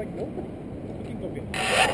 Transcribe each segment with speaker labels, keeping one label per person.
Speaker 1: like nobody. You can go.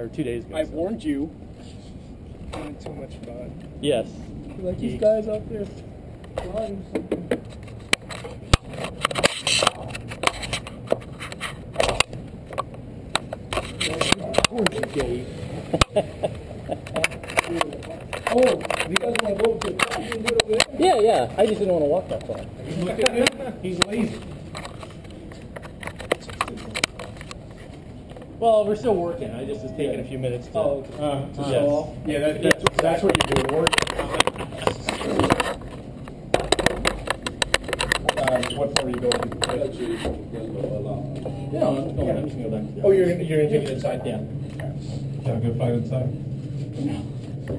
Speaker 2: Or two days ago.
Speaker 1: I
Speaker 2: so.
Speaker 1: warned you. Having too much fun.
Speaker 2: Yes.
Speaker 1: Like these guys out there. flying. Dave. oh, you guys want to go to the fucking little bit?
Speaker 2: Yeah, yeah. I just didn't want to walk that far.
Speaker 1: Look at him. He's lazy.
Speaker 2: Well, we're still working. I just was taking a few minutes to.
Speaker 1: Oh, okay.
Speaker 2: uh,
Speaker 1: To
Speaker 2: yes.
Speaker 1: show off?
Speaker 3: Yeah, that, that's, that's what you're doing. Work. Uh, what floor are you going to?
Speaker 2: Yeah, I'm just going. I'm just going to go back. to the
Speaker 3: Oh, you're
Speaker 2: office.
Speaker 3: in, you're in the inside?
Speaker 2: Yeah.
Speaker 3: Have a good fight inside.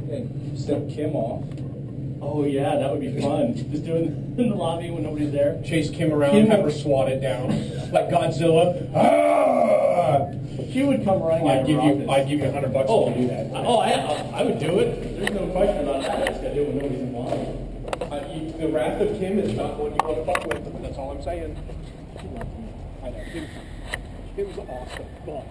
Speaker 1: And step Kim off.
Speaker 2: Oh yeah, that would be fun. just doing in the lobby when nobody's there.
Speaker 3: Chase Kim around,
Speaker 2: Kim-
Speaker 3: have her swat it down like Godzilla. Ah!
Speaker 2: She would come running. out
Speaker 3: I'd give you. I'd give you a hundred bucks
Speaker 2: Oh,
Speaker 3: to do that.
Speaker 2: Oh, I, I would do it. There's no question about that. I just gotta do it when nobody's involved.
Speaker 3: Uh, you, the wrath of Kim is not one you want to fuck with. That's all I'm saying.
Speaker 1: I know. Kim, Kim's awesome. But